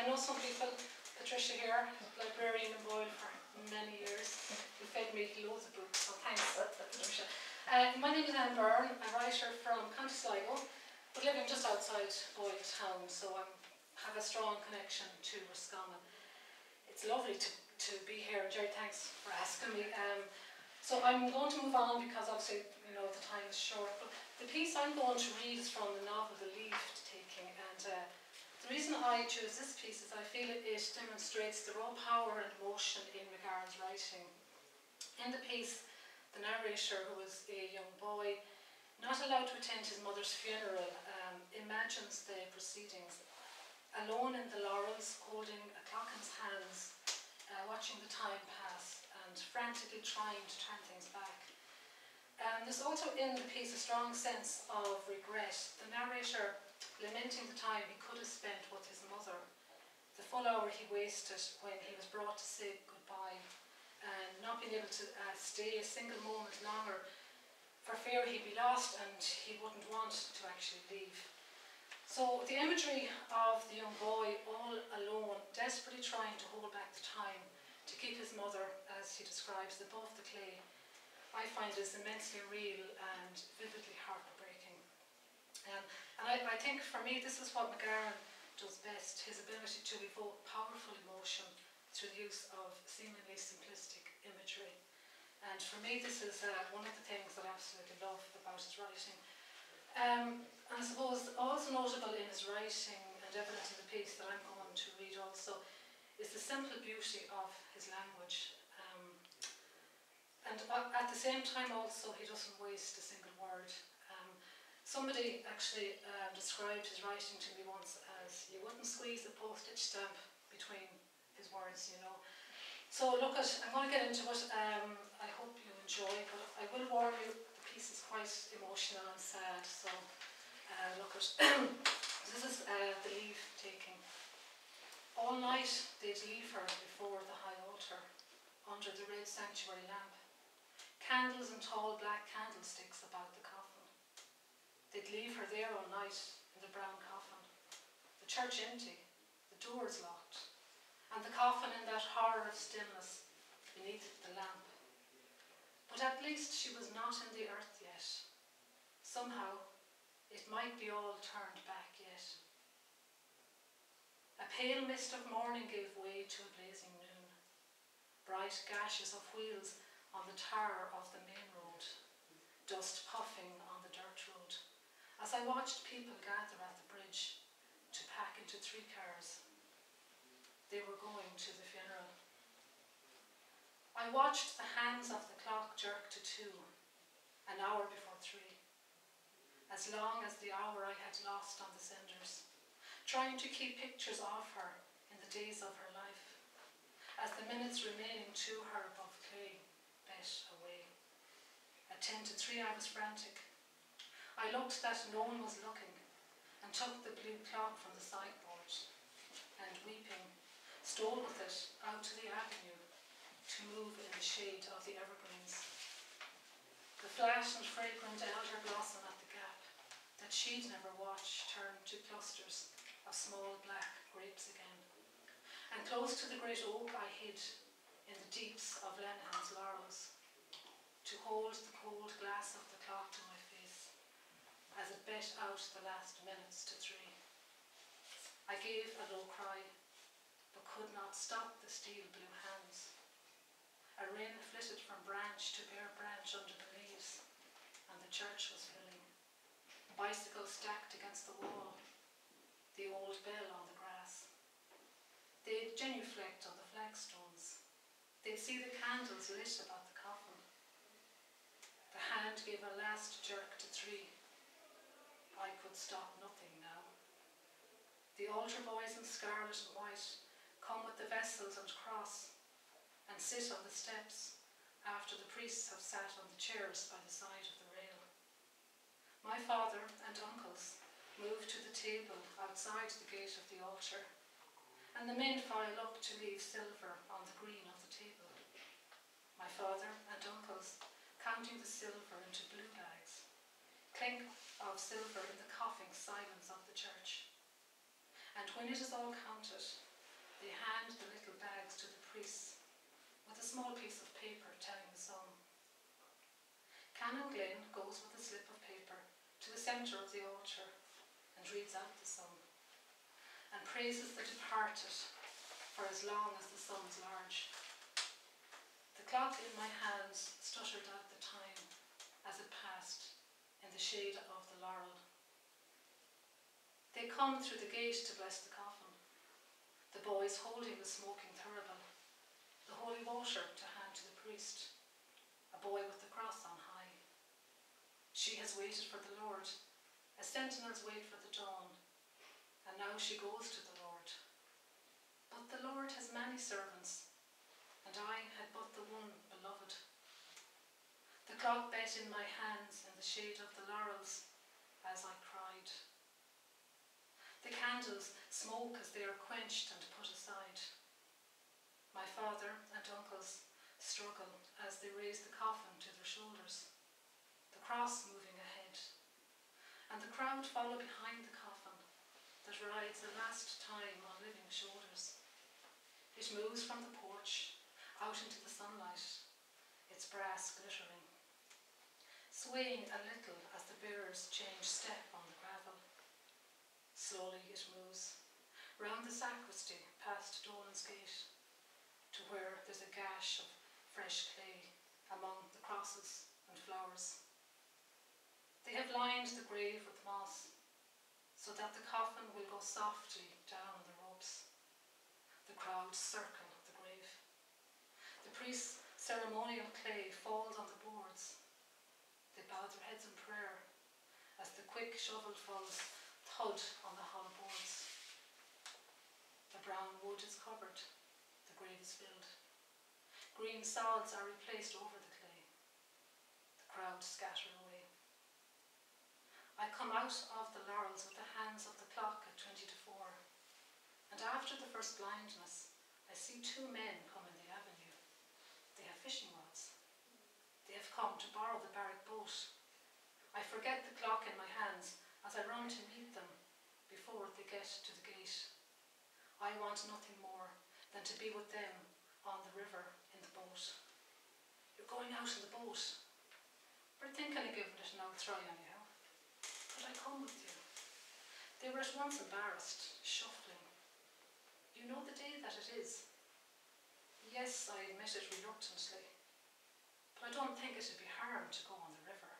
I know some people, Patricia here, librarian in Boyle for many years, who fed me loads of books, so thanks, Patricia. Uh, my name is Ann Byrne, a writer from County Sligo, but living just outside Boyle town, so I have a strong connection to Roscommon. It's lovely to, to be here, Gerry, thanks for asking me. Um, so I'm going to move on because obviously, you know, the time is short, but the piece I'm going to read is from the novel The Leaf Taking, and uh, the reason I chose this piece is I feel it, it demonstrates the raw power and emotion in McGahern's writing. In the piece, the narrator, who was a young boy, not allowed to attend his mother's funeral, um, imagines the proceedings. Alone in the laurels, holding a clock in his hands, uh, watching the time pass and frantically trying to turn things back. Um, there's also in the piece a strong sense of regret. The narrator lamenting the time he could have spent with his mother, the full hour he wasted when he was brought to say goodbye, and not being able to uh, stay a single moment longer for fear he'd be lost and he wouldn't want to actually leave. So the imagery of the young boy all alone, desperately trying to hold back the time to keep his mother, as he describes, above the clay, I find is immensely real and vividly heartbreaking. Um, and I, I think for me this is what McGahern does best, his ability to evoke powerful emotion through the use of seemingly simplistic imagery. And for me, this is uh, one of the things that I absolutely love about his writing. Um, and I suppose also notable in his writing and evident in the piece that I'm going to read also is the simple beauty of his language. Um, and at the same time also he doesn't waste a single word. Somebody actually uh, described his writing to me once as you wouldn't squeeze a postage stamp between his words, you know. So look at, I'm going to get into it, um, I hope you enjoy, but I will warn you, the piece is quite emotional and sad, so uh, look at, this is uh, the leave taking. All night they'd leave her before the high altar, under the red sanctuary lamp. Candles and tall black candlesticks about the coffin. Leave her there all night in the brown coffin. The church empty, the doors locked and the coffin in that horror of stillness beneath the lamp. But at least she was not in the earth yet. Somehow, it might be all turned back yet. A pale mist of morning gave way to a blazing noon. Bright gashes of wheels on the tar of the main road, dust puffing on. As I watched people gather at the bridge to pack into three cars they were going to the funeral. I watched the hands of the clock jerk to two, an hour before three, as long as the hour I had lost on the cinders, trying to keep pictures of her in the days of her life, as the minutes remaining to her above clay bet away. At ten to three I was frantic. I looked that no one was looking, and took the blue clock from the sideboard, and weeping, stole with it out to the avenue to move in the shade of the evergreens. The flat and fragrant elder blossom at the gap that she'd never watched turned to clusters of small black grapes again. And close to the great oak I hid in the deeps of Lenihan's laurels to hold the cold glass of the clock to my face as it bet out the last minutes to three. I gave a low cry but could not stop the steel blue hands. A wren flitted from branch to bare branch under the leaves, and the church was filling. Bicycles stacked against the wall, the old bell on the grass. They'd genuflect on the flagstones. They'd see the candles lit about the coffin. The hand gave a last jerk to three. I could stop nothing now. The altar boys in scarlet and white come with the vessels and cross, and sit on the steps after the priests have sat on the chairs by the side of the rail. My father and uncles move to the table outside the gate of the altar, and the men file up to leave silver on the green of the table. My father and uncles counting the silver into blue bags, clink of silver in the coughing silence of the church. And when it is all counted, they hand the little bags to the priests with a small piece of paper telling the sum. Canon Glynn goes with a slip of paper to the centre of the altar and reads out the sum and praises the departed for as long as the sum's large. The clock in my hands stuttered out the time as it passed in the shade of the laurel. They come through the gate to bless the coffin, the boys holding the smoking thurible, the holy water to hand to the priest, a boy with the cross on high. She has waited for the Lord, as sentinels wait for the dawn, and now she goes to the Lord. But the Lord has many servants, and I had but the one beloved. The clock bet in my hands in the shade of the laurels as I cried. The candles smoke as they are quenched and put aside. My father and uncles struggle as they raise the coffin to their shoulders, the cross moving ahead, and the crowd follow behind the coffin that rides the last time on living shoulders. It moves from the porch out into the sunlight, its brass glittering, swaying a little as the bearers change step on the gravel. Slowly it moves, round the sacristy past Dolan's gate, to where there's a gash of fresh clay among the crosses and flowers. They have lined the grave with moss, so that the coffin will go softly down on the ropes. The crowd circle the grave. The priest's ceremonial clay falls on the boards. They bow their heads in prayer as the quick shovelfuls thud on the hollow boards. The brown wood is covered, the grave is filled. Green sods are replaced over the clay. The crowd scatter away. I come out of the laurels with the hands of the clock at twenty to four, and after the first blindness, I see two men come in the avenue. They have fishing rods. They have come to borrow the barrack boat. I forget the clock in my hands as I run to meet them before they get to the gate. I want nothing more than to be with them on the river in the boat. You're going out in the boat. We're thinking of giving it an old try anyhow. Could I come with you? They were at once embarrassed, shuffling. You know the day that it is? Yes, I admit it reluctantly. I don't think it'd be harm to go on the river.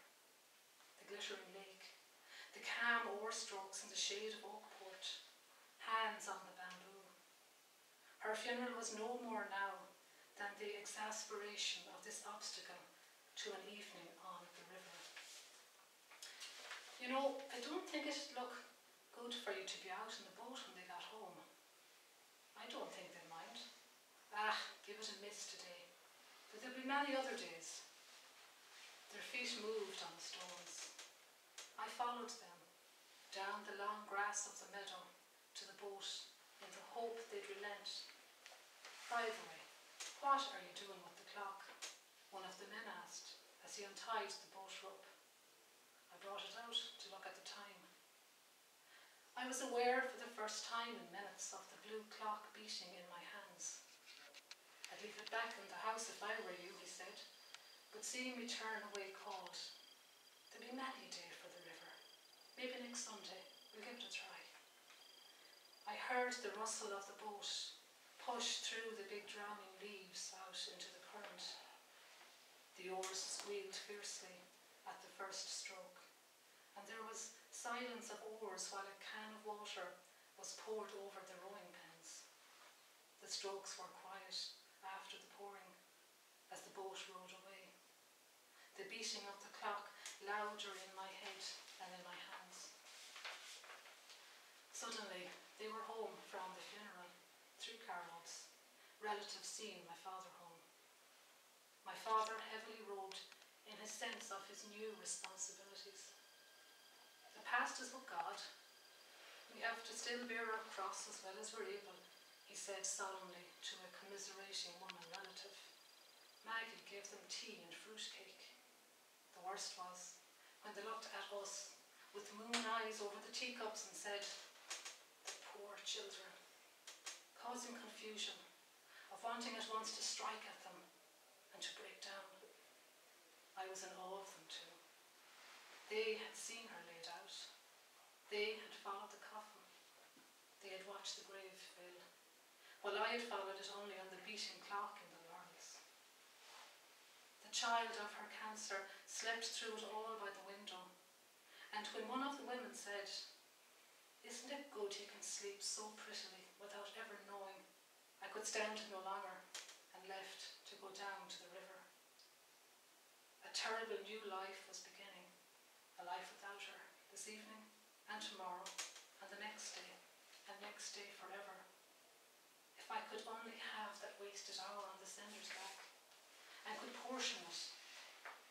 The glittering lake, the calm oar strokes in the shade of Oakport, hands on the bamboo. Her funeral was no more now than the exasperation of this obstacle to an evening on the river. You know, I don't think it'd look good for you to be out in the boat when they got home. I don't think they'd mind. Ah, give it a miss today. But there'll be many other days. Their feet moved on the stones. I followed them down the long grass of the meadow to the boat in the hope they'd relent. By the way, what are you doing with the clock? One of the men asked as he untied the boat rope. I brought it out to look at the time. I was aware for the first time in minutes of the blue clock beating in my hands. Leave it back in the house if I were you, he said, but seeing me turn away called, There'll be many a day for the river. Maybe next Sunday we'll give it a try. I heard the rustle of the boat push through the big drowning leaves out into the current. The oars squealed fiercely at the first stroke, and there was silence of oars while a can of water was poured over the rowing pins. The strokes were quiet as the boat rowed away. The beating of the clock louder in my head than in my hands. Suddenly, they were home from the funeral, through Carlo's. Relatives seeing my father home. My father heavily robed in his sense of his new responsibilities. The past is with God. We have to still bear our cross as well as we're able, he said solemnly to a commiserating woman relative. Maggie gave them tea and fruitcake. The worst was when they looked at us with moon eyes over the teacups and said, The poor children, causing confusion of wanting at once to strike at them and to break down. I was in awe of them too. They had seen her laid out. They had followed the coffin. They had watched the grave fill, while I had followed it only on the beating clock. The child of her cancer slept through it all by the window, and when one of the women said, Isn't it good he can sleep so prettily without ever knowing, I could stand it no longer and left to go down to the river. A terrible new life was beginning, a life without her, this evening and tomorrow and the next day and next day forever. If I could only have that wasted hour on the sender's back and could portion it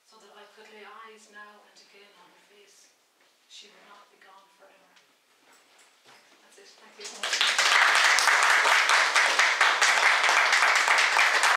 so that I could lay eyes now and again on her face, she would not be gone forever. That's it, thank you.